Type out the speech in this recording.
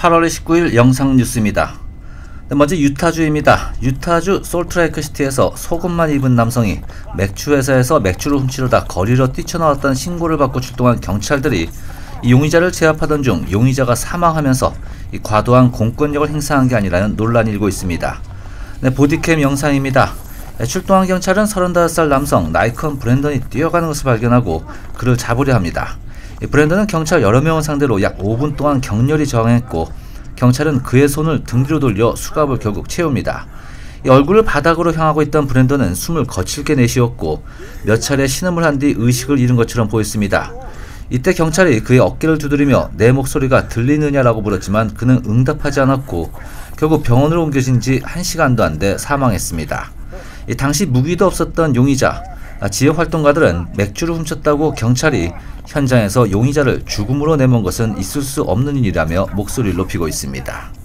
8월 19일 영상 뉴스입니다. 네, 먼저 유타주입니다. 유타주 솔트레이크 시티에서 속옷만 입은 남성이 맥주 회사에서 맥주를 훔치려다 거리로 뛰쳐나왔다는 신고를 받고 출동한 경찰들이 이 용의자를 제압하던 중 용의자가 사망하면서 이 과도한 공권력을 행사한 게 아니라는 논란이 일고 있습니다. 네, 보디캠 영상입니다. 네, 출동한 경찰은 35살 남성 나이컨 브랜던이 뛰어가는 것을 발견하고 그를 잡으려 합니다. 이 브랜던은 경찰 여러 명을 상대로 약 5분 동안 격렬히 저항했고 경찰은 그의 손을 등 뒤로 돌려 수갑을 결국 채웁니다. 이 얼굴을 바닥으로 향하고 있던 브랜던은 숨을 거칠게 내쉬었고 몇 차례 신음을 한 뒤 의식을 잃은 것처럼 보였습니다. 이때 경찰이 그의 어깨를 두드리며 내 목소리가 들리느냐라고 물었지만 그는 응답하지 않았고 결국 병원으로 옮겨진 지 1시간도 안 돼 사망했습니다. 이 당시 무기도 없었던 용의자 아, 지역 활동가들은 맥주를 훔쳤다고 경찰이 현장에서 용의자를 죽음으로 내몬 것은 있을 수 없는 일이라며 목소리를 높이고 있습니다.